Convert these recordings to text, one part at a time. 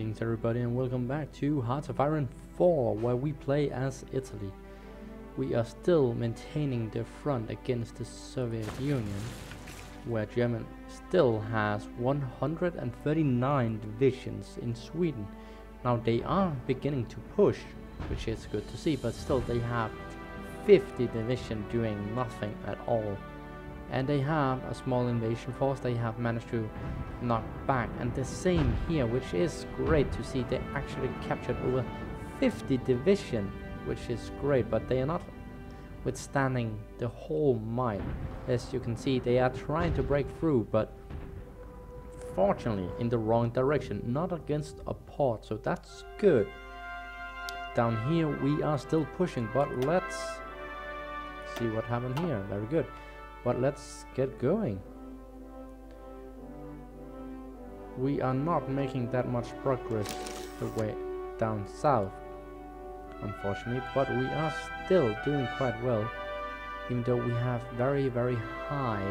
Greetings everybody and welcome back to Hearts of Iron 4 where we play as Italy. We are still maintaining the front against the Soviet Union where Germany still has 139 divisions in Sweden. Now they are beginning to push which is good to see but still they have 50 division doing nothing at all and they have a small invasion force. They have managed to knock back. And the same here which is great to see. They actually captured over 50 division which is great but they are not withstanding the whole might as you can see they are trying to break through but fortunately in the wrong direction not against a port. So that's good. Down here we are still pushing but let's see what happened here. Very good but let's get going. We are not making that much progress the way down south, unfortunately, but we are still doing quite well, even though we have very, very high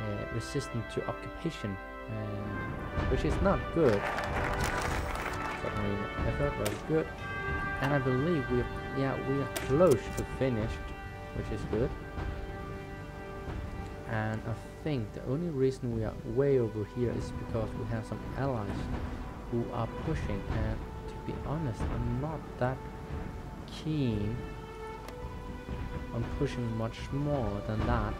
uh, resistance to occupation, uh, which is not good. Submarine effort, very good. And I believe we yeah, we are close to finished, which is good and I think the only reason we are way over here is because we have some allies who are pushing. And to be honest I'm not that keen on pushing much more than that.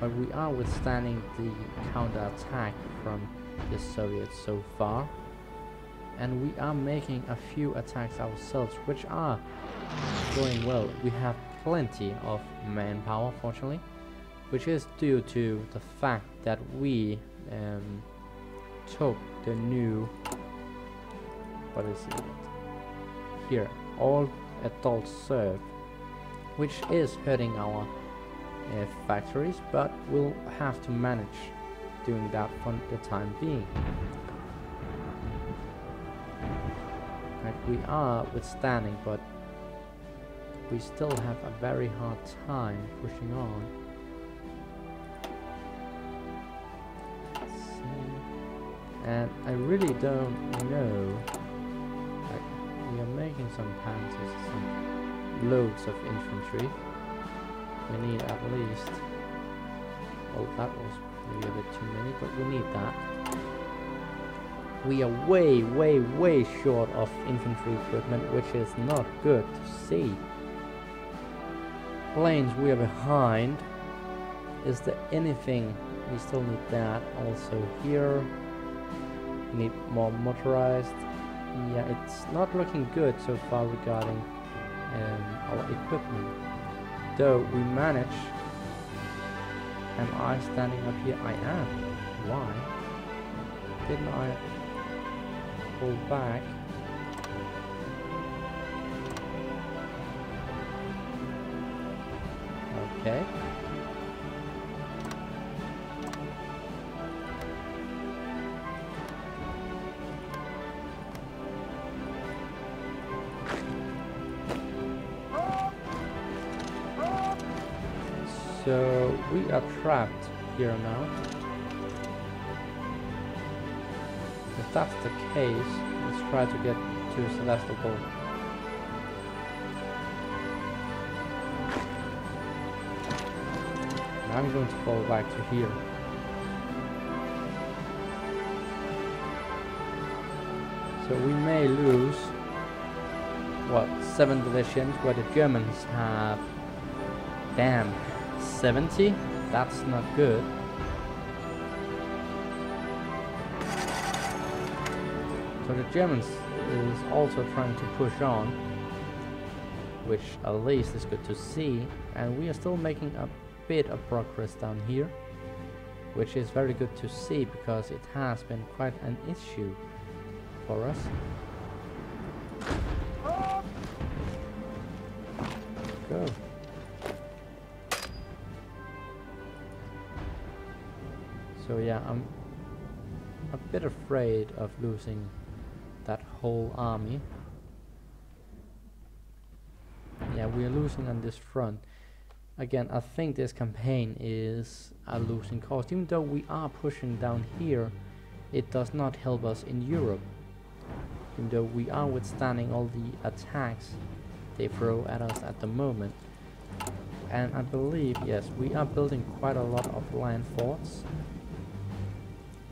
But we are withstanding the counter-attack from the Soviets so far and we are making a few attacks ourselves which are going well. We have plenty of manpower, fortunately, which is due to the fact that we um, took the new, what is it, here, all adult serve, which is hurting our uh, factories, but we'll have to manage doing that for the time being. We are withstanding, but we still have a very hard time pushing on. And I really don't know. Like, we are making some panzers, some loads of infantry. We need at least. Oh, that was maybe a bit too many, but we need that. We are way, way, way short of infantry equipment, which is not good to see planes we are behind. Is there anything? We still need that. Also here. We need more motorized. Yeah, it's not looking good so far regarding um, our equipment. Though we manage. Am I standing up here? I am. Why? Didn't I pull back? Okay. So we are trapped here now. That's the case, let's try to get to Sevastopol. I'm going to fall back to here. So we may lose, what, 7 divisions where the Germans have, damn, 70? That's not good. So the Germans is also trying to push on, which at least is good to see, and we are still making a bit of progress down here which is very good to see because it has been quite an issue for us. Go. So yeah I'm a bit afraid of losing whole army yeah we are losing on this front again, I think this campaign is a losing cause. Even though we are pushing down here, it does not help us in Europe. Even though we are withstanding all the attacks they throw at us at the moment. And I believe, yes, we are building quite a lot of land forts.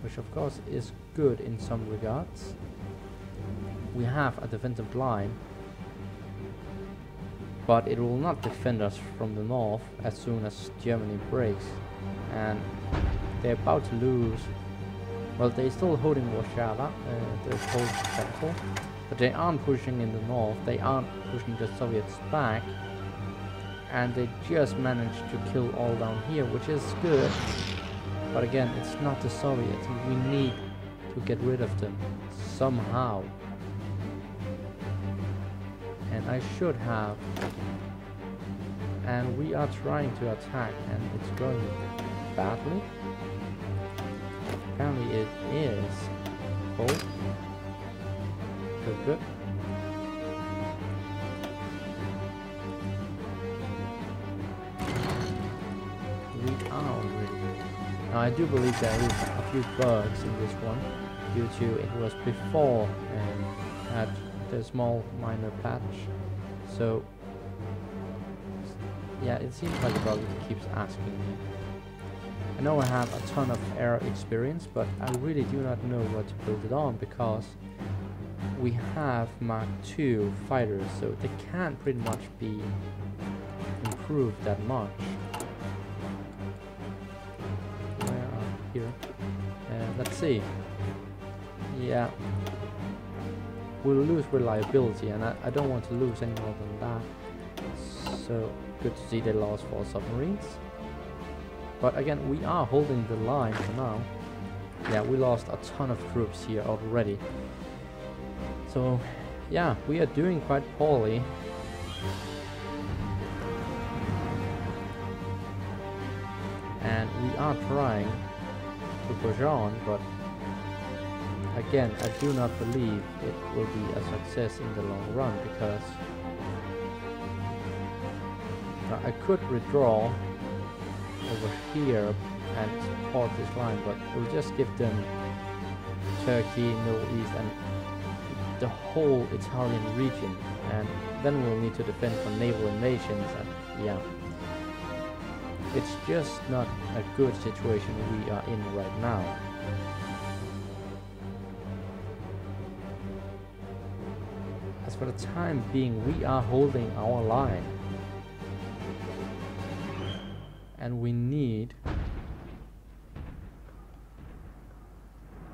Which of course is good in some regards. We have a defensive line but it will not defend us from the north as soon as Germany breaks. And they're about to lose. Well they're still holding Warszawa, uh, the whole capital but they aren't pushing in the north. They aren't pushing the Soviets back. And they just managed to kill all down here which is good. But again it's not the Soviets. We need to get rid of them somehow and I should have. And we are trying to attack and it's going badly. Apparently it is oh good good we are ready now I do believe there is a few bugs in this one due to it was before and had a small minor patch. So yeah, it seems like the bug keeps asking me. I know I have a ton of air experience, but I really do not know what to build it on because we have Mark 2 fighters, so they can't pretty much be improved that much. Where are here? Uh, let's see. Yeah, we'll lose reliability and I, I don't want to lose any more than that. So good to see they lost four submarines. But again, we are holding the line for now. Yeah, we lost a ton of troops here already. So yeah, we are doing quite poorly. And we are trying to push on, but Again, I do not believe it will be a success in the long run because I could withdraw over here and support this line, but we'll just give them Turkey, Middle East and the whole Italian region. And then we'll need to defend from naval invasions and yeah. It's just not a good situation we are in right now for the time being, we are holding our line. And we need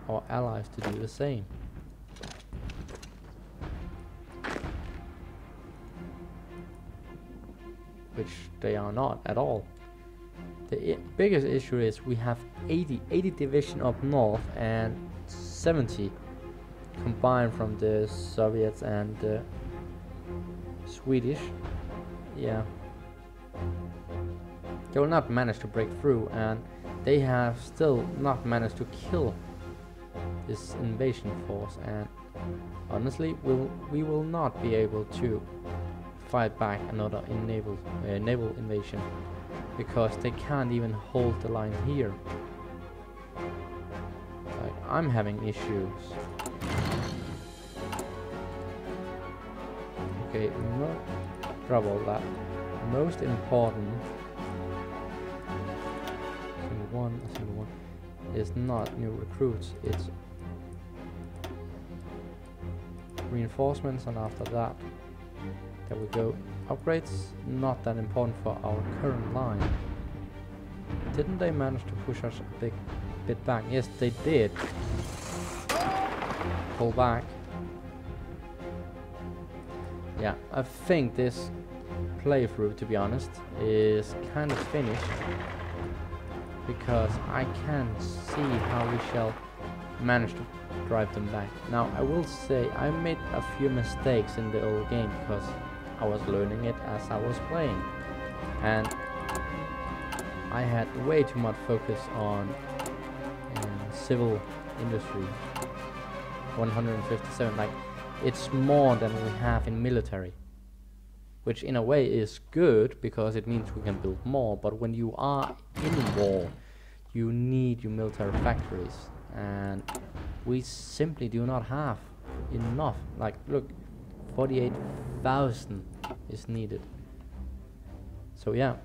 our allies to do the same. Which they are not at all. The biggest issue is we have 80, 80 division up north and 70 combined from the Soviets and the Swedish. Yeah. They will not manage to break through and they have still not managed to kill this invasion force and honestly we'll, we will not be able to fight back another naval, uh, naval invasion because they can't even hold the line here. Like, I'm having issues Okay, no trouble that. Most important single one, single one is not new recruits, it's reinforcements and after that there we go. Upgrades not that important for our current line. Didn't they manage to push us a big bit back? Yes they did. Pull back. Yeah, I think this playthrough, to be honest, is kind of finished. Because I can't see how we shall manage to drive them back. Now, I will say I made a few mistakes in the old game because I was learning it as I was playing. And I had way too much focus on um, civil industry. 157, like it's more than we have in military. which in a way is good because it means we can build more. But when you are in war, you need your military factories, and we simply do not have enough. Like, look, 48,000 is needed. So yeah,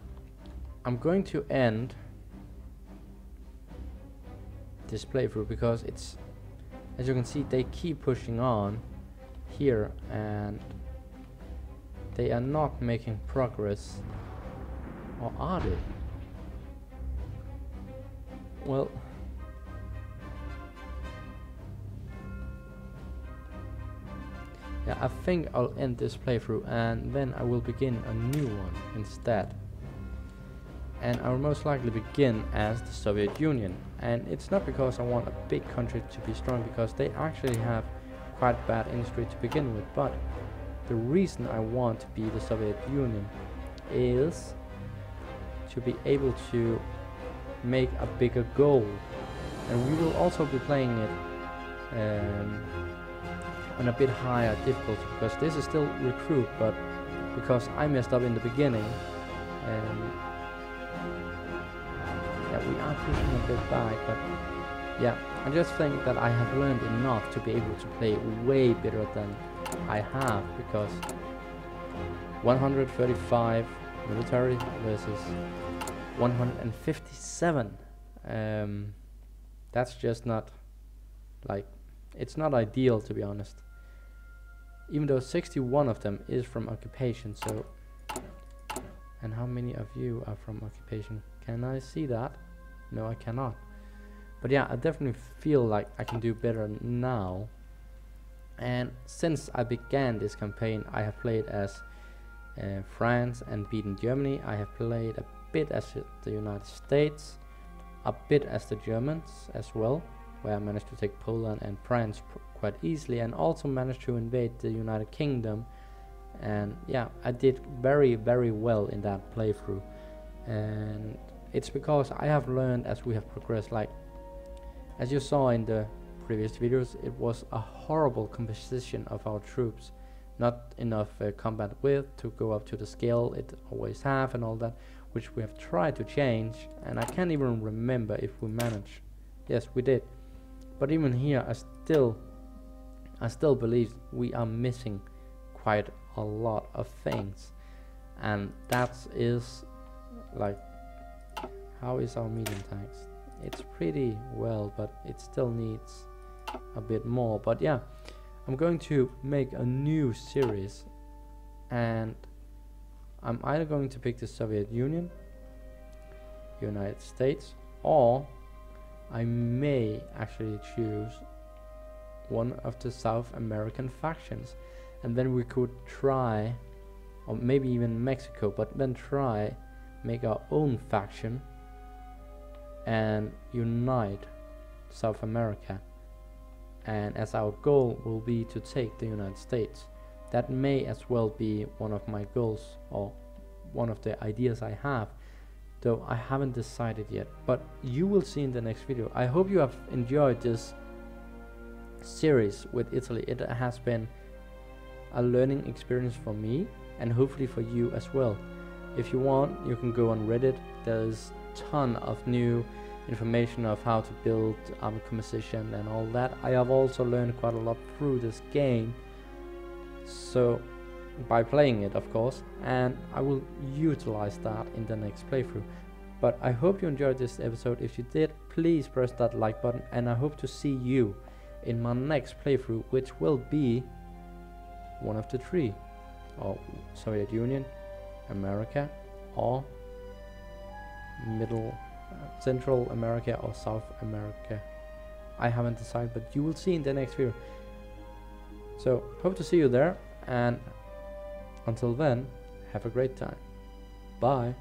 I'm going to end this playthrough because it's, as you can see, they keep pushing on here and they are not making progress. Or are they? Well... Yeah, I think I'll end this playthrough and then I will begin a new one instead. And I will most likely begin as the Soviet Union. And it's not because I want a big country to be strong, because they actually have quite bad industry to begin with, but the reason I want to be the Soviet Union is to be able to make a bigger goal. And we will also be playing it um, on a bit higher difficulty because this is still recruit, but because I messed up in the beginning, um, yeah, we are pushing a bit back, but yeah, I just think that I have learned enough to be able to play way better than I have because 135 military versus 157 um, that's just not like it's not ideal to be honest. Even though 61 of them is from occupation so and how many of you are from occupation? Can I see that? No I cannot but yeah I definitely feel like I can do better now. And since I began this campaign I have played as uh, France and beaten Germany. I have played a bit as the United States a bit as the Germans as well where I managed to take Poland and France quite easily and also managed to invade the United Kingdom. And yeah I did very very well in that playthrough. And it's because I have learned as we have progressed like as you saw in the previous videos, it was a horrible composition of our troops. Not enough uh, combat width to go up to the scale it always have and all that, which we have tried to change, and I can't even remember if we managed. Yes, we did. But even here, I still, I still believe we are missing quite a lot of things, and that is like, how is our medium tanks? It's pretty well, but it still needs a bit more. But yeah I'm going to make a new series and I'm either going to pick the Soviet Union United States or I may actually choose one of the South American factions. And then we could try or maybe even Mexico but then try make our own faction and unite South America and as our goal will be to take the United States. That may as well be one of my goals or one of the ideas I have, though I haven't decided yet. But you will see in the next video. I hope you have enjoyed this series with Italy. It has been a learning experience for me and hopefully for you as well. If you want, you can go on Reddit. There's ton of new information of how to build armor composition and all that. I have also learned quite a lot through this game. So by playing it of course and I will utilize that in the next playthrough. But I hope you enjoyed this episode. If you did, please press that like button and I hope to see you in my next playthrough which will be one of the three or Soviet Union, America or Middle Central America or South America. I haven't decided, but you will see in the next video. So, hope to see you there, and until then, have a great time. Bye.